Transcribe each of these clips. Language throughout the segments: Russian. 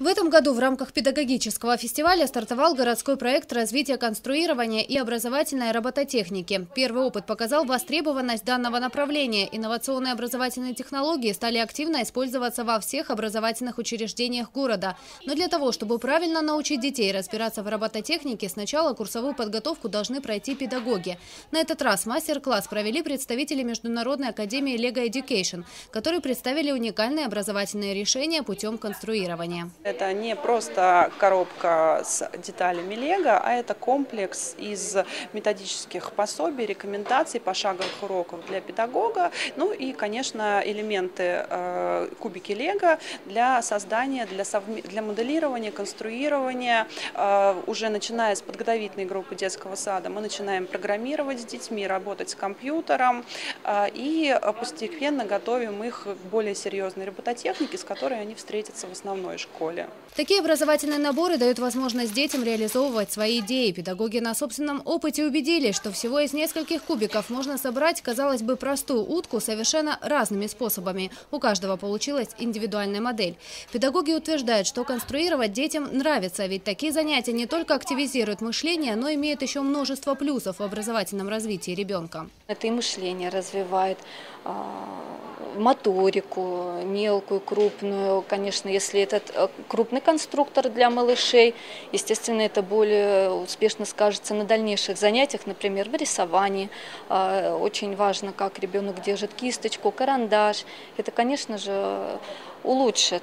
В этом году в рамках педагогического фестиваля стартовал городской проект развития конструирования и образовательной робототехники. Первый опыт показал востребованность данного направления. Инновационные образовательные технологии стали активно использоваться во всех образовательных учреждениях города. Но для того, чтобы правильно научить детей разбираться в робототехнике, сначала курсовую подготовку должны пройти педагоги. На этот раз мастер-класс провели представители Международной академии Lego Education, которые представили уникальные образовательные решения путем конструирования. Это не просто коробка с деталями лего, а это комплекс из методических пособий, рекомендаций, пошаговых уроков для педагога, ну и, конечно, элементы э, кубики лего для создания, для, совме... для моделирования, конструирования. Э, уже начиная с подготовительной группы детского сада мы начинаем программировать с детьми, работать с компьютером э, и постепенно готовим их к более серьезной робототехнике, с которой они встретятся в основной школе школе. Такие образовательные наборы дают возможность детям реализовывать свои идеи. Педагоги на собственном опыте убедились, что всего из нескольких кубиков можно собрать, казалось бы, простую утку совершенно разными способами. У каждого получилась индивидуальная модель. Педагоги утверждают, что конструировать детям нравится, ведь такие занятия не только активизируют мышление, но имеют еще множество плюсов в образовательном развитии ребенка. Это и мышление развивает, а, моторику, мелкую, крупную. Конечно, если этот э, крупный конструктор для малышей, естественно, это более успешно скажется на дальнейших занятиях, например, в рисовании. А, очень важно, как ребенок держит кисточку, карандаш. Это, конечно же, улучшит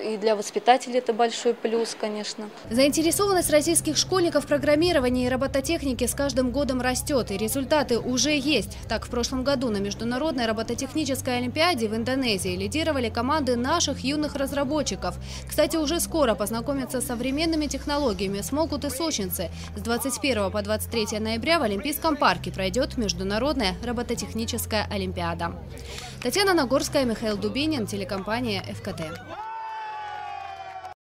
и для воспитателей это большой плюс, конечно. Заинтересованность российских школьников в программировании и робототехнике с каждым годом растет, и результаты уже есть. Так, в прошлом году на Международной робототехнической олимпиаде в Индонезии лидировали команды наших юных разработчиков. Кстати, уже скоро познакомиться с современными технологиями смогут и сочинцы. С 21 по 23 ноября в Олимпийском парке пройдет Международная робототехническая олимпиада. Татьяна Нагорская, Михаил Дубинин, телекомпания «ФКТ».